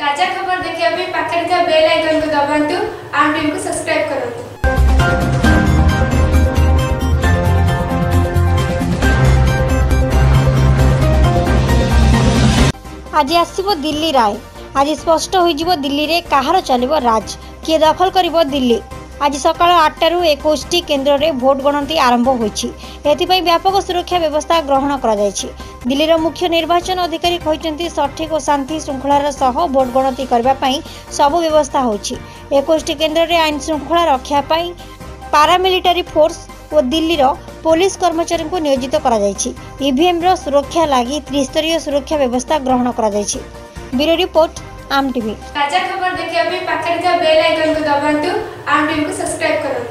ତାଜା ଖବର ଦେଖିବା ପାଇଁ ପାଖରେ ଥିବା ବେଲ୍ ଆଇକନକୁ ଦବାନ୍ତୁ ଆଉ ଟିଭିକୁ ସବସ୍କ୍ରାଇବ୍ କରନ୍ତୁ ଆଜି ଆସିବ ଦିଲ୍ଲୀ ରାୟ ଆଜି ସ୍ପଷ୍ଟ ହୋଇଯିବ ଦିଲ୍ଲୀରେ କାହାର ଚାଲିବ ରାଜ କିଏ ଦଖଲ କରିବ ଦିଲ୍ଲୀ ଆଜି ସକାଳ ଆଠଟାରୁ ଏକୋଇଶଟି କେନ୍ଦ୍ରରେ ଭୋଟ ଗଣତି ଆରମ୍ଭ ହୋଇଛି ଏଥିପାଇଁ ବ୍ୟାପକ ସୁରକ୍ଷା ବ୍ୟବସ୍ଥା ଗ୍ରହଣ କରାଯାଇଛି ଦିଲ୍ଲୀର ମୁଖ୍ୟ ନିର୍ବାଚନ ଅଧିକାରୀ କହିଛନ୍ତି ସଠିକ୍ ଓ ଶାନ୍ତି ଶୃଙ୍ଖଳାର ସହ ଭୋଟ ଗଣତି କରିବା ପାଇଁ ସବୁ ବ୍ୟବସ୍ଥା ହୋଇଛି ଏକୋଇଶଟି କେନ୍ଦ୍ରରେ ଆଇନ ଶୃଙ୍ଖଳା ରକ୍ଷା ପାଇଁ ପାରାମିଲିଟାରୀ ଫୋର୍ସ ଓ ଦିଲ୍ଲୀର ପୋଲିସ କର୍ମଚାରୀଙ୍କୁ ନିୟୋଜିତ କରାଯାଇଛି। ଇଭିଏମ୍ର ସୁରକ୍ଷା ଲାଗି ତ୍ରିସ୍ତରୀୟ ସୁରକ୍ଷା ବ୍ୟବସ୍ଥା ଗ୍ରହଣ କରାଯାଇଛି। ବ୍ୟୁରୋ ରିପୋର୍ଟ ଆମ୍ ଟିଭି ତାଜା ଖବର ଦେଖିବା ପାଇଁ ପାଖରେ ଥିବା ବେଲ୍ ଆଇକନକୁ ଦବାନ୍ତୁ। ଆଉ ଟିଭିକୁ ସବସ୍କ୍ରାଇବ୍ କରନ୍ତୁ।